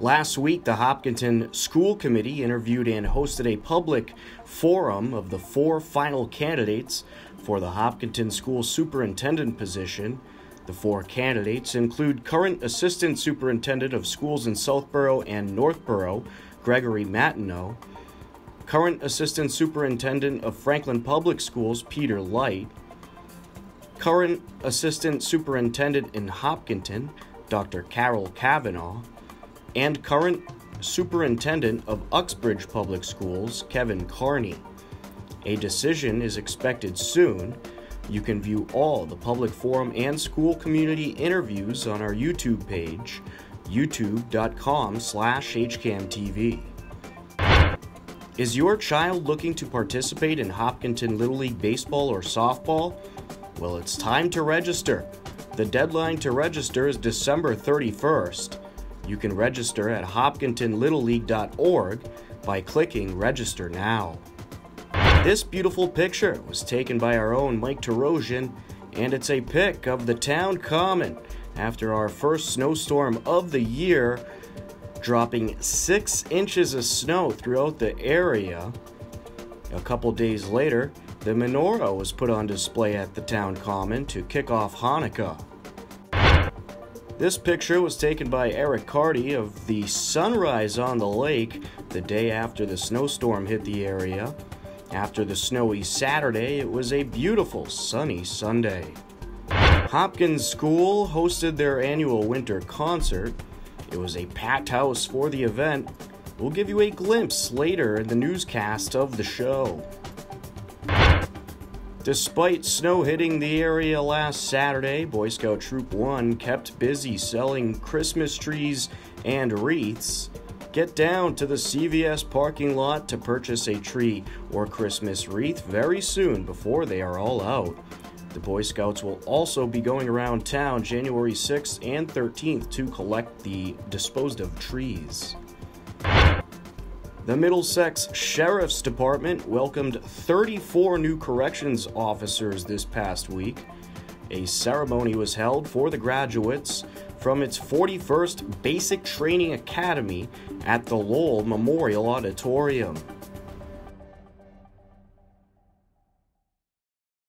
Last week, the Hopkinton School Committee interviewed and hosted a public forum of the four final candidates for the Hopkinton School Superintendent position. The four candidates include current Assistant Superintendent of Schools in Southborough and Northborough, Gregory Martineau, current Assistant Superintendent of Franklin Public Schools, Peter Light, current Assistant Superintendent in Hopkinton, Dr. Carol Cavanaugh, and current Superintendent of Uxbridge Public Schools, Kevin Carney. A decision is expected soon. You can view all the public forum and school community interviews on our YouTube page, youtube.com slash hcamtv. Is your child looking to participate in Hopkinton Little League Baseball or Softball? Well, it's time to register. The deadline to register is December 31st. You can register at hopkintonlittleleague.org by clicking Register Now. This beautiful picture was taken by our own Mike Terosian, and it's a pic of the town common after our first snowstorm of the year, dropping six inches of snow throughout the area. A couple days later, the menorah was put on display at the town common to kick off Hanukkah. This picture was taken by Eric Carty of the sunrise on the lake the day after the snowstorm hit the area. After the snowy Saturday, it was a beautiful sunny Sunday. Hopkins School hosted their annual winter concert. It was a packed house for the event. We'll give you a glimpse later in the newscast of the show. Despite snow hitting the area last Saturday, Boy Scout Troop 1 kept busy selling Christmas trees and wreaths. Get down to the CVS parking lot to purchase a tree or Christmas wreath very soon before they are all out. The Boy Scouts will also be going around town January 6th and 13th to collect the disposed of trees. The Middlesex Sheriff's Department welcomed 34 new corrections officers this past week. A ceremony was held for the graduates from its 41st Basic Training Academy at the Lowell Memorial Auditorium.